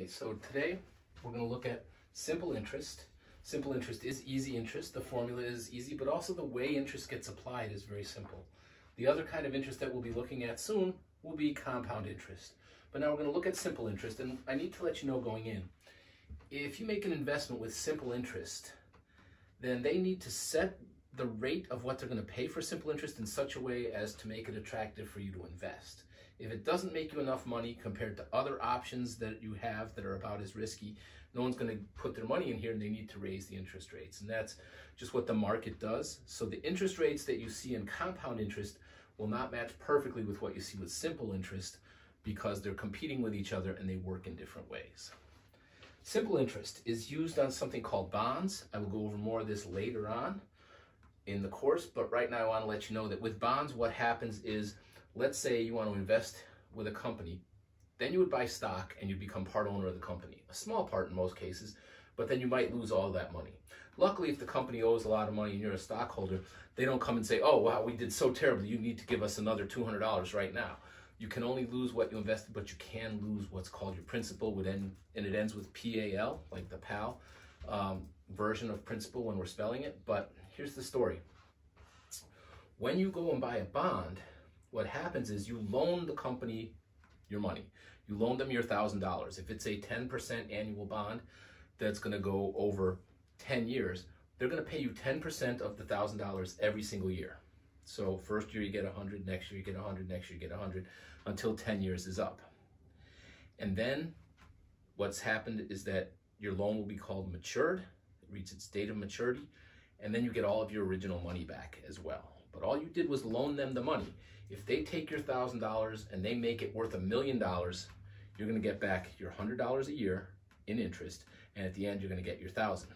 Okay, so today we're going to look at simple interest. Simple interest is easy interest. The formula is easy, but also the way interest gets applied is very simple. The other kind of interest that we'll be looking at soon will be compound interest. But now we're going to look at simple interest, and I need to let you know going in, if you make an investment with simple interest, then they need to set the rate of what they're going to pay for simple interest in such a way as to make it attractive for you to invest. If it doesn't make you enough money compared to other options that you have that are about as risky, no one's going to put their money in here and they need to raise the interest rates. And that's just what the market does. So the interest rates that you see in compound interest will not match perfectly with what you see with simple interest because they're competing with each other and they work in different ways. Simple interest is used on something called bonds. I will go over more of this later on in the course, but right now I want to let you know that with bonds, what happens is, let's say you want to invest with a company, then you would buy stock and you'd become part owner of the company. A small part in most cases, but then you might lose all that money. Luckily, if the company owes a lot of money and you're a stockholder, they don't come and say, oh, wow, we did so terribly, you need to give us another $200 right now. You can only lose what you invested, but you can lose what's called your principal, and it ends with PAL, like the PAL um, version of principal when we're spelling it. But here's the story. When you go and buy a bond, what happens is you loan the company your money. You loan them your $1,000. If it's a 10% annual bond that's going to go over 10 years, they're going to pay you 10% of the $1,000 every single year. So first year you get 100, next year you get 100, next year you get 100, until 10 years is up. And then what's happened is that your loan will be called matured, it reaches its date of maturity, and then you get all of your original money back as well. But all you did was loan them the money. If they take your $1,000 and they make it worth a million dollars, you're gonna get back your $100 a year in interest, and at the end you're gonna get your 1000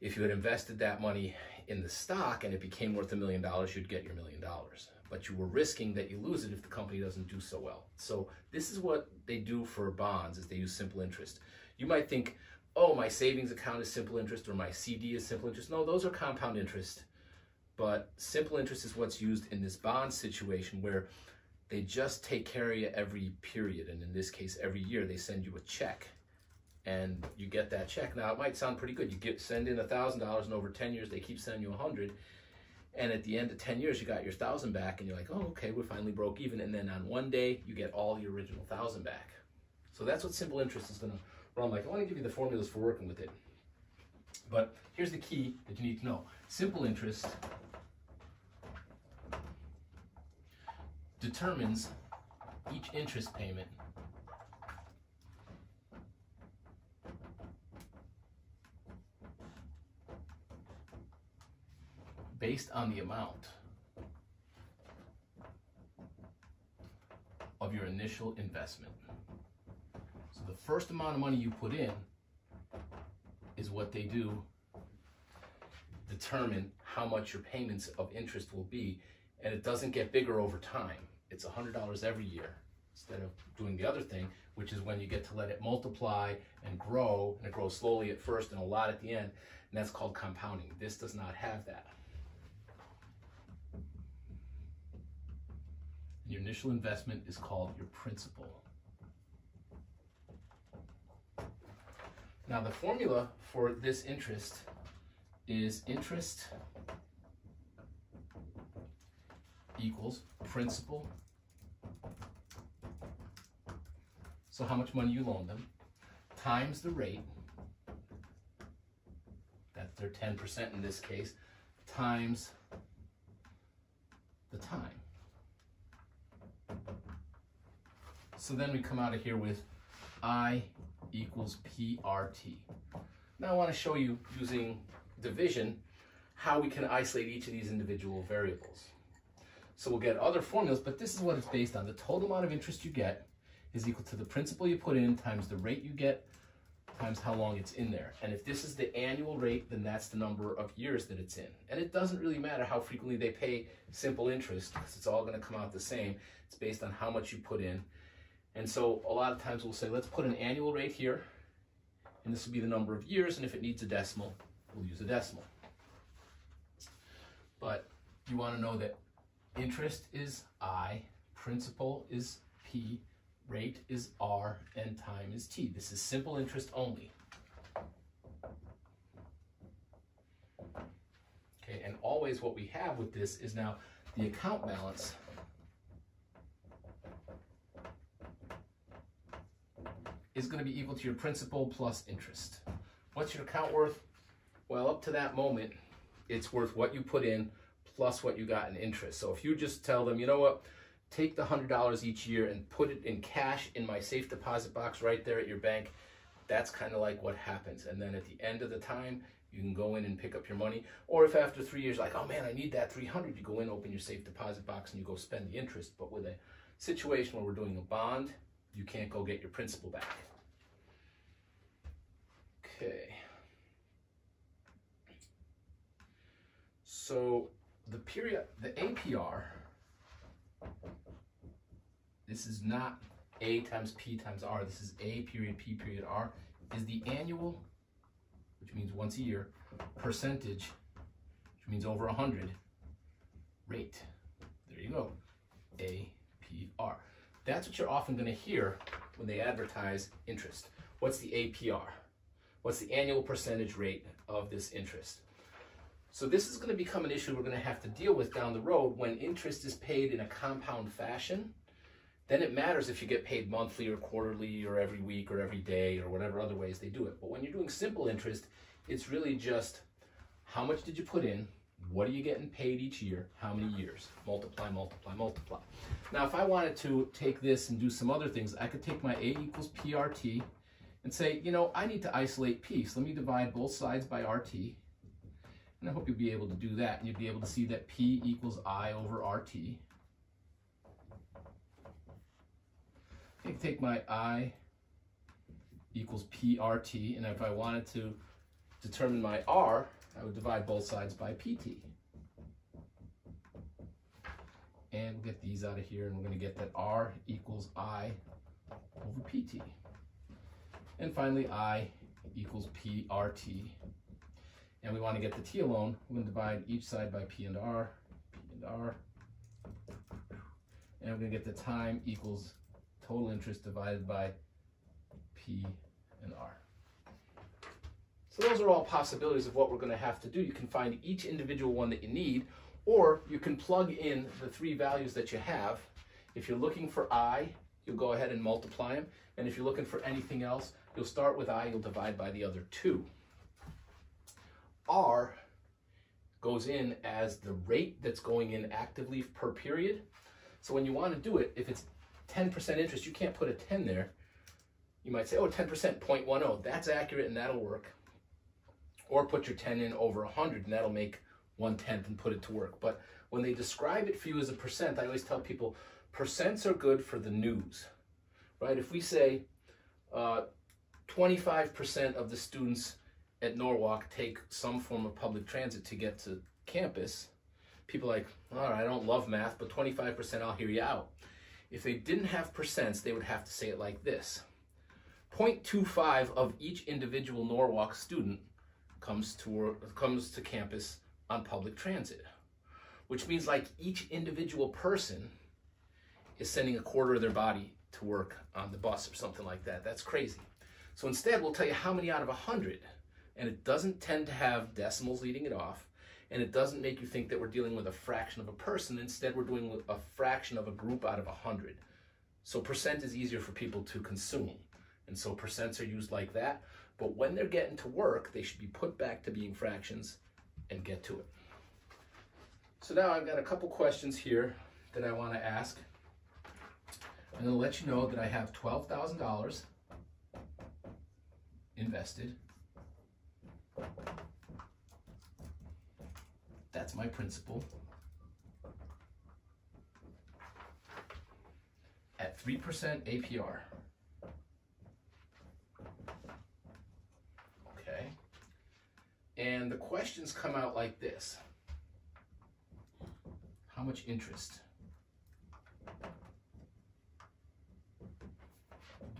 If you had invested that money in the stock and it became worth a million dollars, you'd get your million dollars. But you were risking that you lose it if the company doesn't do so well. So this is what they do for bonds is they use simple interest. You might think, oh, my savings account is simple interest or my CD is simple interest. No, those are compound interest. But simple interest is what's used in this bond situation where they just take care of you every period. And in this case, every year they send you a check and you get that check. Now it might sound pretty good. You get send in a thousand dollars, and over ten years they keep sending you a hundred. And at the end of ten years, you got your thousand back, and you're like, oh, okay, we're finally broke even. And then on one day, you get all your original thousand back. So that's what simple interest is gonna run like. I want to give you the formulas for working with it. But here's the key that you need to know: simple interest determines each interest payment based on the amount of your initial investment. So the first amount of money you put in is what they do determine how much your payments of interest will be and it doesn't get bigger over time. It's $100 every year instead of doing the other thing, which is when you get to let it multiply and grow, and it grows slowly at first and a lot at the end, and that's called compounding. This does not have that. Your initial investment is called your principal. Now the formula for this interest is interest equals principal. So how much money you loan them times the rate, that's their 10% in this case, times the time. So then we come out of here with I equals PRT. Now I want to show you using division how we can isolate each of these individual variables. So we'll get other formulas, but this is what it's based on. The total amount of interest you get is equal to the principal you put in times the rate you get times how long it's in there. And if this is the annual rate, then that's the number of years that it's in. And it doesn't really matter how frequently they pay simple interest because it's all going to come out the same. It's based on how much you put in and so a lot of times we'll say, let's put an annual rate here, and this will be the number of years, and if it needs a decimal, we'll use a decimal. But you want to know that interest is I, principal is P, Rate is R and time is T. This is simple interest only. Okay, and always what we have with this is now the account balance is going to be equal to your principal plus interest. What's your account worth? Well, up to that moment, it's worth what you put in plus what you got in interest. So if you just tell them, you know what, take the $100 each year and put it in cash in my safe deposit box right there at your bank, that's kind of like what happens. And then at the end of the time, you can go in and pick up your money. Or if after three years, like, oh man, I need that 300, you go in, open your safe deposit box, and you go spend the interest. But with a situation where we're doing a bond, you can't go get your principal back. Okay. So the period, the APR, this is not A times P times R. This is A period P period R, is the annual, which means once a year, percentage, which means over 100, rate. There you go, APR. That's what you're often going to hear when they advertise interest. What's the APR? What's the annual percentage rate of this interest? So this is going to become an issue we're going to have to deal with down the road when interest is paid in a compound fashion. Then it matters if you get paid monthly or quarterly or every week or every day or whatever other ways they do it. But when you're doing simple interest, it's really just how much did you put in, what are you getting paid each year? How many years? Multiply, multiply, multiply. Now, if I wanted to take this and do some other things, I could take my A equals PRT and say, you know, I need to isolate P. So let me divide both sides by RT. And I hope you'll be able to do that. And you'll be able to see that P equals I over RT. I can take my I equals PRT. And if I wanted to determine my R, I would divide both sides by PT. And get these out of here, and we're going to get that R equals I over PT. And finally, I equals PRT. And we want to get the T alone. We're going to divide each side by P and R, P and R. And we're going to get the time equals total interest divided by P and R. So those are all possibilities of what we're going to have to do. You can find each individual one that you need, or you can plug in the three values that you have. If you're looking for I, you'll go ahead and multiply them. And if you're looking for anything else, you'll start with I, you'll divide by the other two. R goes in as the rate that's going in actively per period. So when you want to do it, if it's 10% interest, you can't put a 10 there. You might say, oh, 10%, 0.10. That's accurate and that'll work. Or put your 10 in over 100 and that'll make one tenth and put it to work. But when they describe it for you as a percent, I always tell people percents are good for the news, right? If we say 25% uh, of the students at Norwalk take some form of public transit to get to campus, people like, all right, I don't love math, but 25% I'll hear you out. If they didn't have percents, they would have to say it like this. 0.25 of each individual Norwalk student comes to, comes to campus on public transit, which means like each individual person is sending a quarter of their body to work on the bus or something like that. That's crazy. So instead, we'll tell you how many out of 100, and it doesn't tend to have decimals leading it off, and it doesn't make you think that we're dealing with a fraction of a person. Instead, we're doing a fraction of a group out of 100. So percent is easier for people to consume, and so percents are used like that. But when they're getting to work, they should be put back to being fractions and get to it. So now I've got a couple questions here that I want to ask. I'm going to let you know that I have $12,000 invested. That's my principal. At 3% APR. Okay. And the questions come out like this. How much interest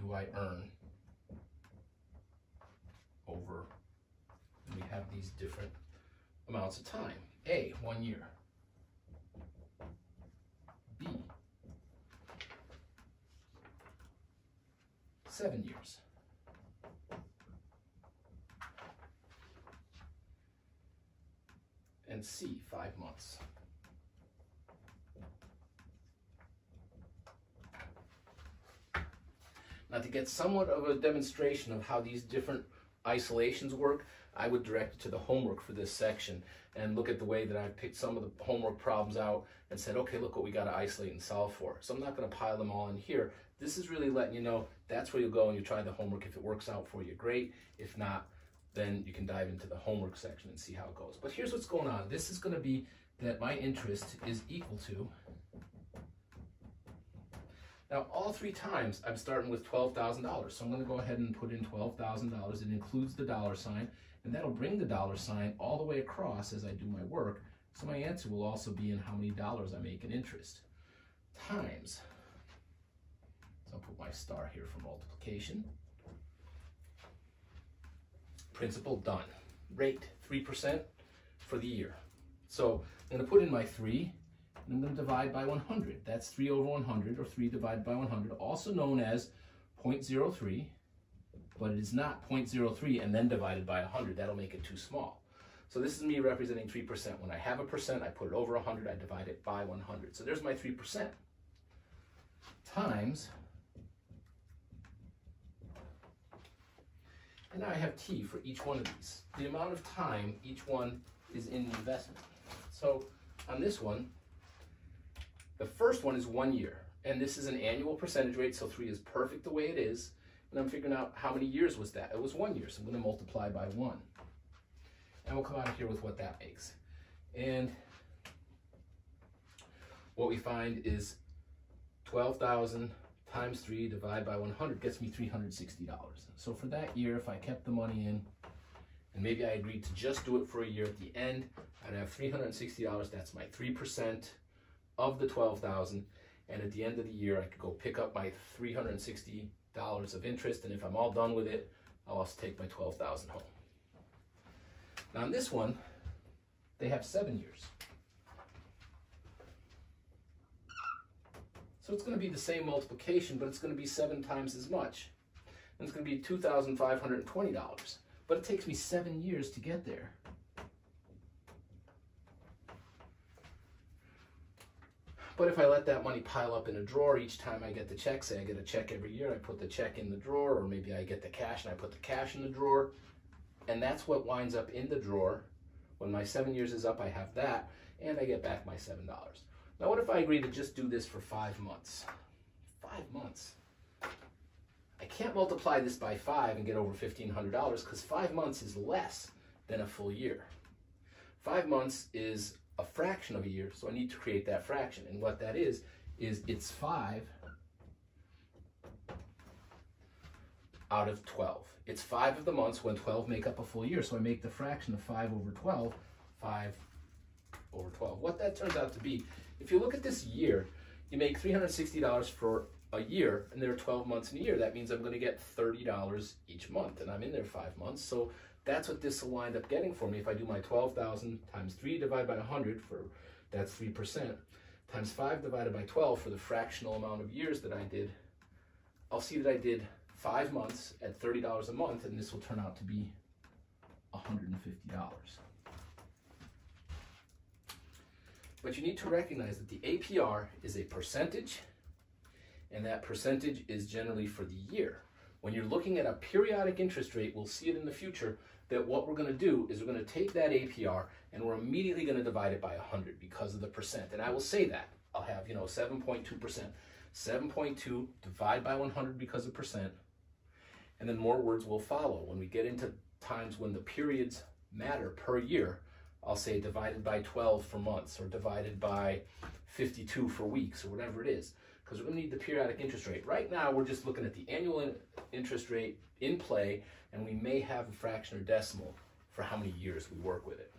do I earn over, we have these different amounts of time. A, one year. B, seven years. And C, five months. Now to get somewhat of a demonstration of how these different isolations work, I would direct you to the homework for this section and look at the way that I picked some of the homework problems out and said, okay, look what we got to isolate and solve for. So I'm not going to pile them all in here. This is really letting you know that's where you'll go and you try the homework. If it works out for you, great. If not, then you can dive into the homework section and see how it goes. But here's what's going on. This is going to be that my interest is equal to now, all three times I'm starting with $12,000. So I'm going to go ahead and put in $12,000. It includes the dollar sign, and that'll bring the dollar sign all the way across as I do my work. So my answer will also be in how many dollars I make in interest. Times, so I'll put my star here for multiplication. Principal done. Rate, 3% for the year. So I'm going to put in my 3 and I'm going to divide by 100. That's 3 over 100, or 3 divided by 100, also known as 0.03, but it is not 0.03 and then divided by 100. That'll make it too small. So this is me representing 3%. When I have a percent, I put it over 100, I divide it by 100. So there's my 3%. Times, and now I have T for each one of these. The amount of time each one is in the investment. So on this one, the first one is one year, and this is an annual percentage rate, so three is perfect the way it is. And I'm figuring out how many years was that. It was one year, so I'm going to multiply by one. And we'll come out of here with what that makes. And what we find is 12,000 times 3 divided by 100 gets me $360. So for that year, if I kept the money in, and maybe I agreed to just do it for a year at the end, I'd have $360. That's my 3% of the 12,000 and at the end of the year I could go pick up my $360 of interest and if I'm all done with it I'll also take my 12,000 home. Now on this one they have seven years. So it's going to be the same multiplication but it's going to be seven times as much. And it's going to be $2,520 but it takes me seven years to get there. But if I let that money pile up in a drawer each time I get the check, say I get a check every year, I put the check in the drawer, or maybe I get the cash and I put the cash in the drawer, and that's what winds up in the drawer. When my seven years is up, I have that, and I get back my $7. Now, what if I agree to just do this for five months? Five months. I can't multiply this by five and get over $1,500 because five months is less than a full year. Five months is a fraction of a year, so I need to create that fraction. And what that is, is it's 5 out of 12. It's 5 of the months when 12 make up a full year, so I make the fraction of 5 over 12, 5 over 12. What that turns out to be, if you look at this year, you make $360 for a year, and there are 12 months in a year. That means I'm going to get $30 each month, and I'm in there five months. So that's what this will wind up getting for me. If I do my 12,000 times 3 divided by 100, for that's 3%, times 5 divided by 12 for the fractional amount of years that I did, I'll see that I did 5 months at $30 a month, and this will turn out to be $150. But you need to recognize that the APR is a percentage, and that percentage is generally for the year. When you're looking at a periodic interest rate, we'll see it in the future, that what we're going to do is we're going to take that APR and we're immediately going to divide it by 100 because of the percent. And I will say that. I'll have, you know, 7.2%. 7.2 divide by 100 because of percent. And then more words will follow. When we get into times when the periods matter per year, I'll say divided by 12 for months or divided by 52 for weeks or whatever it is because we're going to need the periodic interest rate. Right now, we're just looking at the annual in interest rate in play, and we may have a fraction or decimal for how many years we work with it.